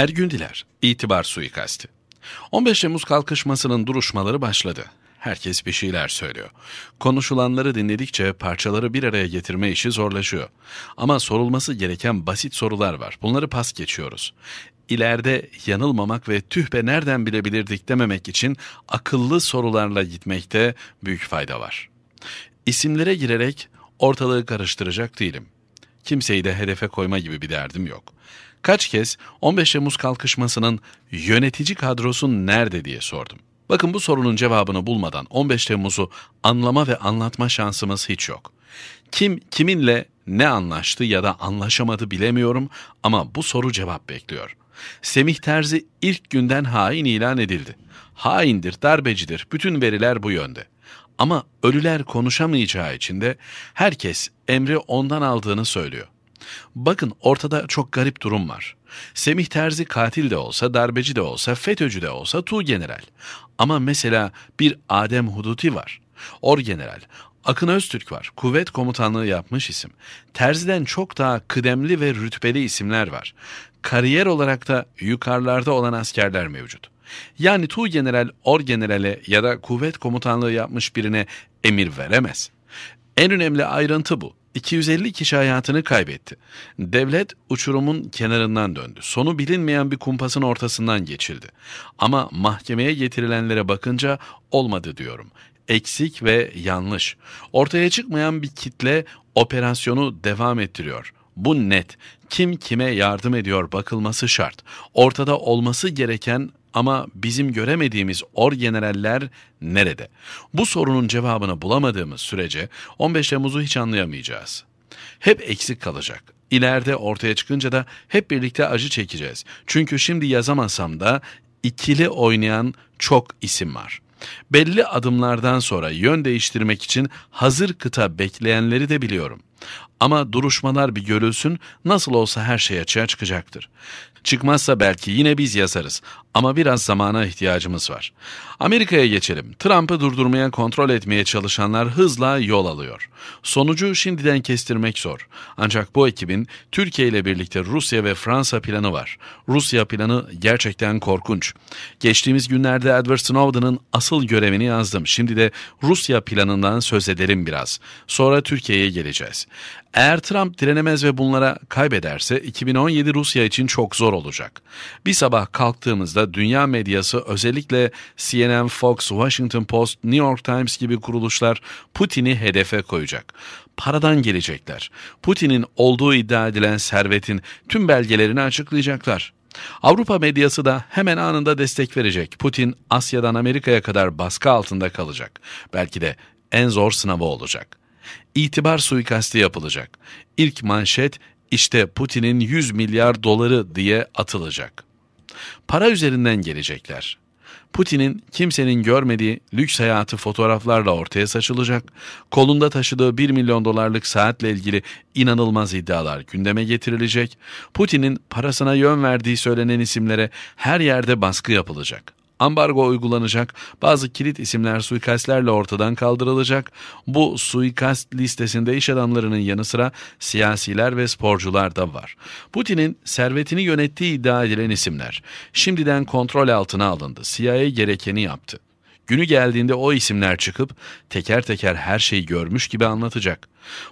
Ergün Diler, itibar suikasti. 15 Temmuz kalkışmasının duruşmaları başladı. Herkes bir şeyler söylüyor. Konuşulanları dinledikçe parçaları bir araya getirme işi zorlaşıyor. Ama sorulması gereken basit sorular var. Bunları pas geçiyoruz. İleride yanılmamak ve tüh be nereden bilebilirdik dememek için akıllı sorularla gitmekte büyük fayda var. İsimlere girerek ortalığı karıştıracak değilim. Kimseyi de hedefe koyma gibi bir derdim yok. Kaç kez 15 Temmuz kalkışmasının yönetici kadrosu nerede diye sordum. Bakın bu sorunun cevabını bulmadan 15 Temmuz'u anlama ve anlatma şansımız hiç yok. Kim kiminle ne anlaştı ya da anlaşamadı bilemiyorum ama bu soru cevap bekliyor. Semih Terzi ilk günden hain ilan edildi. Haindir, darbecidir. Bütün veriler bu yönde. Ama ölüler konuşamayacağı için de herkes emri ondan aldığını söylüyor. Bakın ortada çok garip durum var. Semih Terzi katil de olsa, darbeci de olsa, FETÖ'cü de olsa Tu General. Ama mesela bir Adem Huduti var. Or General. Akın Öztürk var. Kuvvet komutanlığı yapmış isim. Terzi'den çok daha kıdemli ve rütbeli isimler var. Kariyer olarak da yukarılarda olan askerler mevcut. Yani Tu General, Or General'e ya da kuvvet komutanlığı yapmış birine emir veremez. En önemli ayrıntı bu. 250 kişi hayatını kaybetti. Devlet uçurumun kenarından döndü. Sonu bilinmeyen bir kumpasın ortasından geçildi. Ama mahkemeye getirilenlere bakınca olmadı diyorum. Eksik ve yanlış. Ortaya çıkmayan bir kitle operasyonu devam ettiriyor. Bu net. Kim kime yardım ediyor bakılması şart. Ortada olması gereken ama bizim göremediğimiz orgeneraller nerede? Bu sorunun cevabını bulamadığımız sürece 15 Temmuz'u hiç anlayamayacağız. Hep eksik kalacak. İleride ortaya çıkınca da hep birlikte acı çekeceğiz. Çünkü şimdi yazamasam da ikili oynayan çok isim var. Belli adımlardan sonra yön değiştirmek için hazır kıta bekleyenleri de biliyorum. Ama duruşmalar bir görülsün, nasıl olsa her şey açığa çıkacaktır. Çıkmazsa belki yine biz yazarız ama biraz zamana ihtiyacımız var. Amerika'ya geçelim. Trump'ı durdurmaya, kontrol etmeye çalışanlar hızla yol alıyor. Sonucu şimdiden kestirmek zor. Ancak bu ekibin Türkiye ile birlikte Rusya ve Fransa planı var. Rusya planı gerçekten korkunç. Geçtiğimiz günlerde Edward Snowden'ın asıl görevini yazdım. Şimdi de Rusya planından söz edelim biraz. Sonra Türkiye'ye geleceğiz. Eğer Trump direnemez ve bunlara kaybederse 2017 Rusya için çok zor olacak. Bir sabah kalktığımızda dünya medyası özellikle CNN, Fox, Washington Post, New York Times gibi kuruluşlar Putin'i hedefe koyacak. Paradan gelecekler. Putin'in olduğu iddia edilen servetin tüm belgelerini açıklayacaklar. Avrupa medyası da hemen anında destek verecek. Putin Asya'dan Amerika'ya kadar baskı altında kalacak. Belki de en zor sınavı olacak itibar suikasti yapılacak. İlk manşet işte Putin'in 100 milyar doları diye atılacak. Para üzerinden gelecekler. Putin'in kimsenin görmediği lüks hayatı fotoğraflarla ortaya saçılacak, kolunda taşıdığı 1 milyon dolarlık saatle ilgili inanılmaz iddialar gündeme getirilecek, Putin'in parasına yön verdiği söylenen isimlere her yerde baskı yapılacak ambargo uygulanacak, bazı kilit isimler suikastlerle ortadan kaldırılacak. Bu suikast listesinde iş adamlarının yanı sıra siyasiler ve sporcular da var. Putin'in servetini yönettiği iddia edilen isimler şimdiden kontrol altına alındı. CIA gerekeni yaptı. Günü geldiğinde o isimler çıkıp teker teker her şeyi görmüş gibi anlatacak.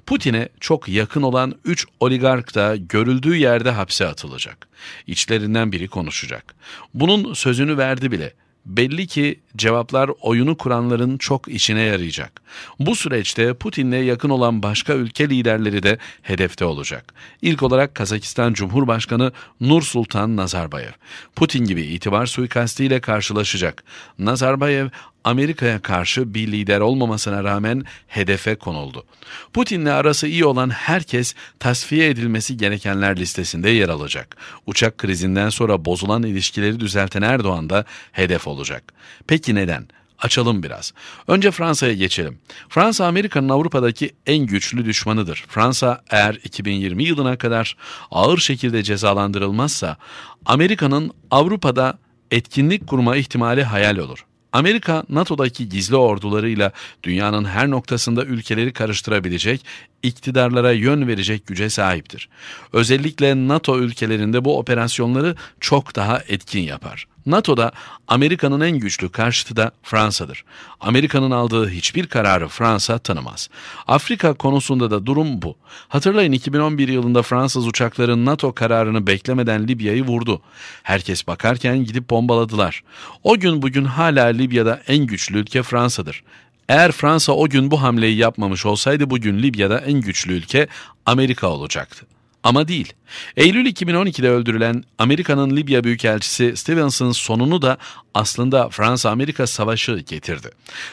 Putin'e çok yakın olan 3 oligark da görüldüğü yerde hapse atılacak. İçlerinden biri konuşacak. Bunun sözünü verdi bile. Belli ki cevaplar oyunu kuranların çok işine yarayacak. Bu süreçte Putin'le yakın olan başka ülke liderleri de hedefte olacak. İlk olarak Kazakistan Cumhurbaşkanı Nur Sultan Nazarbayev. Putin gibi itibar suikastiyle karşılaşacak. Nazarbayev Amerika'ya karşı bir lider olmamasına rağmen hedefe konuldu. Putin'le arası iyi olan herkes tasfiye edilmesi gerekenler listesinde yer alacak. Uçak krizinden sonra bozulan ilişkileri düzelten Erdoğan da hedef olacak. Peki neden? Açalım biraz. Önce Fransa'ya geçelim. Fransa Amerika'nın Avrupa'daki en güçlü düşmanıdır. Fransa eğer 2020 yılına kadar ağır şekilde cezalandırılmazsa Amerika'nın Avrupa'da etkinlik kurma ihtimali hayal olur. Amerika, NATO'daki gizli ordularıyla dünyanın her noktasında ülkeleri karıştırabilecek iktidarlara yön verecek güce sahiptir. Özellikle NATO ülkelerinde bu operasyonları çok daha etkin yapar. NATO'da Amerika'nın en güçlü karşıtı da Fransa'dır. Amerika'nın aldığı hiçbir kararı Fransa tanımaz. Afrika konusunda da durum bu. Hatırlayın 2011 yılında Fransız uçakları NATO kararını beklemeden Libya'yı vurdu. Herkes bakarken gidip bombaladılar. O gün bugün hala Libya'da en güçlü ülke Fransa'dır. Eğer Fransa o gün bu hamleyi yapmamış olsaydı bugün Libya'da en güçlü ülke Amerika olacaktı. Ama değil. Eylül 2012'de öldürülen Amerika'nın Libya Büyükelçisi Stevenson sonunu da aslında Fransa-Amerika Savaşı getirdi.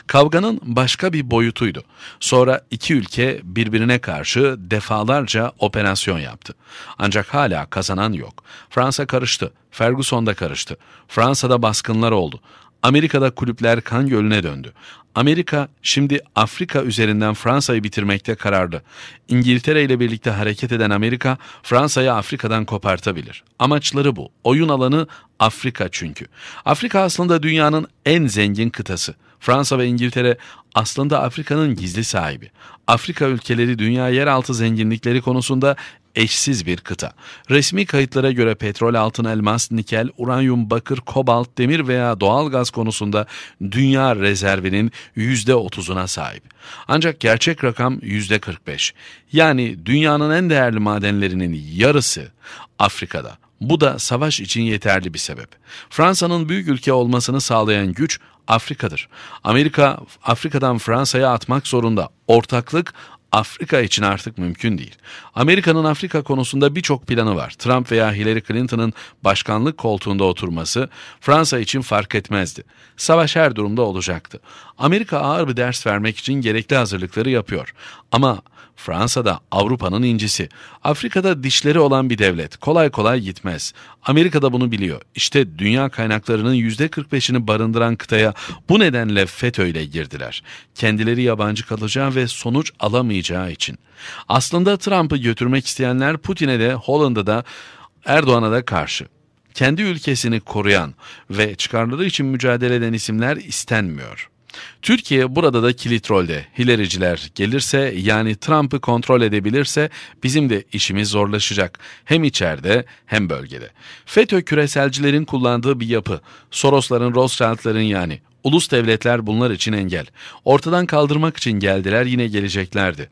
Kavganın başka bir boyutuydu. Sonra iki ülke birbirine karşı defalarca operasyon yaptı. Ancak hala kazanan yok. Fransa karıştı. Ferguson da karıştı. Fransa'da baskınlar oldu. Amerika'da kulüpler kan gölüne döndü. Amerika şimdi Afrika üzerinden Fransa'yı bitirmekte kararlı. İngiltere ile birlikte hareket eden Amerika Fransa'yı Afrika'dan kopartabilir. Amaçları bu. Oyun alanı Afrika çünkü. Afrika aslında dünyanın en zengin kıtası. Fransa ve İngiltere aslında Afrika'nın gizli sahibi. Afrika ülkeleri dünya yeraltı zenginlikleri konusunda eşsiz bir kıta. Resmi kayıtlara göre petrol, altın, elmas, nikel, uranyum, bakır, kobalt, demir veya doğal gaz konusunda dünya rezervinin %30'una sahip. Ancak gerçek rakam %45. Yani dünyanın en değerli madenlerinin yarısı Afrika'da. Bu da savaş için yeterli bir sebep. Fransa'nın büyük ülke olmasını sağlayan güç Afrika'dır. Amerika Afrika'dan Fransa'ya atmak zorunda. Ortaklık Afrika için artık mümkün değil. Amerika'nın Afrika konusunda birçok planı var. Trump veya Hillary Clinton'ın başkanlık koltuğunda oturması Fransa için fark etmezdi. Savaş her durumda olacaktı. Amerika ağır bir ders vermek için gerekli hazırlıkları yapıyor. Ama Fransa'da Avrupa'nın incisi. Afrika'da dişleri olan bir devlet. Kolay kolay gitmez. Amerika da bunu biliyor. İşte dünya kaynaklarının %45'ini barındıran kıtaya bu nedenle FETÖ ile girdiler. Kendileri yabancı kalacağı ve sonuç alamayacağı için. Aslında Trump'ı götürmek isteyenler Putin'e de Hollanda'da Erdoğan'a da karşı kendi ülkesini koruyan ve çıkarları için mücadele eden isimler istenmiyor. Türkiye burada da kilit rolde. Hilericiler gelirse yani Trump'ı kontrol edebilirse bizim de işimiz zorlaşacak. Hem içeride hem bölgede. FETÖ küreselcilerin kullandığı bir yapı. Sorosların, Rothschild'ların yani. Ulus devletler bunlar için engel. Ortadan kaldırmak için geldiler yine geleceklerdi.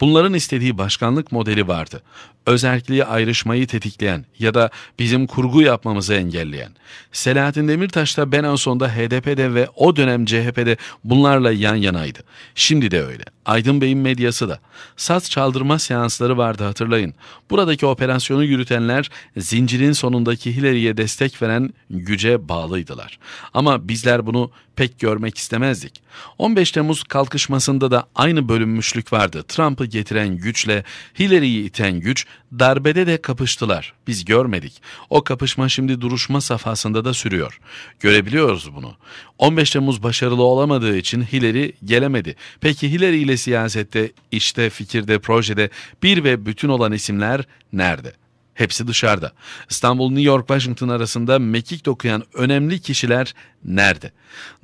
Bunların istediği başkanlık modeli vardı. Özelliği ayrışmayı tetikleyen ya da bizim kurgu yapmamızı engelleyen. Selahattin Demirtaş da ben en sonunda HDP'de ve o dönem CHP'de bunlarla yan yanaydı. Şimdi de öyle. Aydın Bey'in medyası da. Saz çaldırma seansları vardı hatırlayın. Buradaki operasyonu yürütenler zincirin sonundaki Hillary'ye destek veren güce bağlıydılar. Ama bizler bunu pek görmek istemezdik. 15 Temmuz kalkışmasında da aynı bölünmüşlük vardı. Trump'ı getiren güçle Hillary'yi iten güç darbede de kapıştılar. Biz görmedik. O kapışma şimdi duruşma safhasında da sürüyor. Görebiliyoruz bunu. 15 Temmuz başarılı olamadığı için Hillary gelemedi. Peki Hillary ile siyasette, işte, fikirde, projede bir ve bütün olan isimler nerede? Hepsi dışarıda. İstanbul, New York, Washington arasında mekik dokuyan önemli kişiler nerede?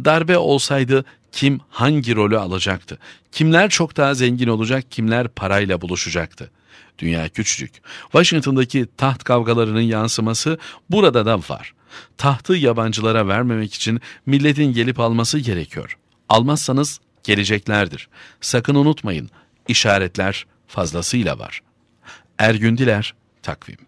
Darbe olsaydı kim hangi rolü alacaktı? Kimler çok daha zengin olacak, kimler parayla buluşacaktı? Dünya küçücük. Washington'daki taht kavgalarının yansıması burada da var. Tahtı yabancılara vermemek için milletin gelip alması gerekiyor. Almazsanız geleceklerdir. Sakın unutmayın, işaretler fazlasıyla var. Ergün Diler, Takvim